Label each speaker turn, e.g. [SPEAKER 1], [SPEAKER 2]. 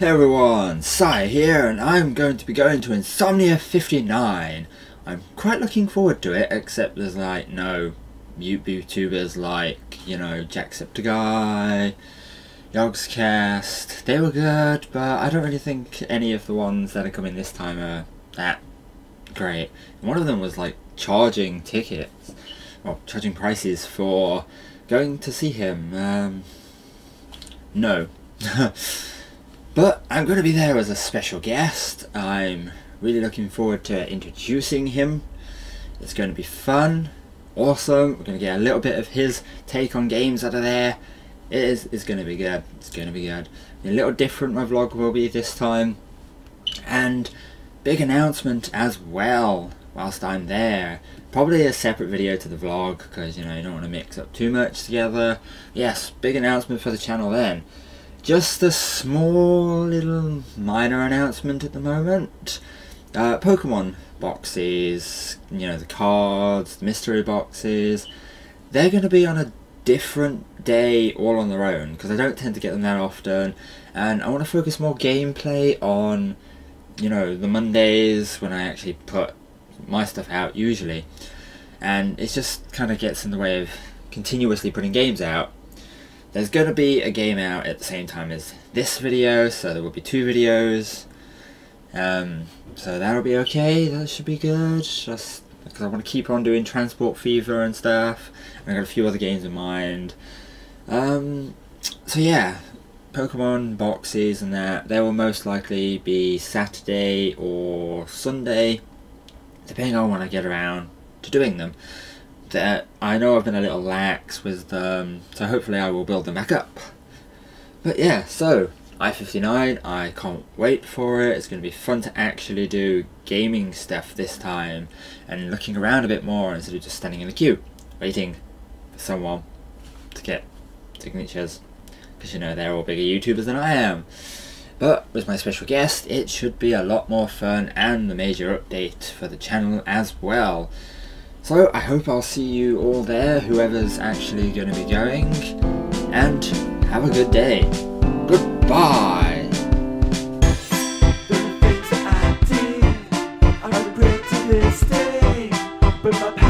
[SPEAKER 1] Hey everyone, Sy here and I'm going to be going to Insomnia 59. I'm quite looking forward to it except there's like no mute YouTubers like, you know, Jacksepticeye, Yogscast. They were good, but I don't really think any of the ones that are coming this time are that great. One of them was like charging tickets, well, charging prices for going to see him. Um, no. but I'm going to be there as a special guest. I'm really looking forward to introducing him. It's going to be fun, awesome. We're going to get a little bit of his take on games out of there. It is it's going to be good. It's going to be good. A little different my vlog will be this time. And big announcement as well whilst I'm there. Probably a separate video to the vlog because you know you don't want to mix up too much together. Yes, big announcement for the channel then. Just a small little minor announcement at the moment. Uh, Pokemon boxes, you know the cards, the mystery boxes, they're going to be on a different day all on their own because I don't tend to get them that often. And I want to focus more gameplay on you know the Mondays when I actually put my stuff out usually. And it just kind of gets in the way of continuously putting games out there's going to be a game out at the same time as this video so there will be two videos um, so that'll be okay that should be good just because I want to keep on doing Transport Fever and stuff and I got a few other games in mind um, so yeah Pokemon boxes and that they will most likely be Saturday or Sunday depending on when I get around to doing them. That I know I've been a little lax with them, so hopefully I will build them back up. But yeah, so I-59, I can't wait for it. It's going to be fun to actually do gaming stuff this time and looking around a bit more instead of just standing in a queue waiting for someone to get signatures because you know they're all bigger YouTubers than I am. But with my special guest, it should be a lot more fun and a major update for the channel as well. So I hope I'll see you all there, whoever's actually going to be going, and have a good day. Goodbye! but my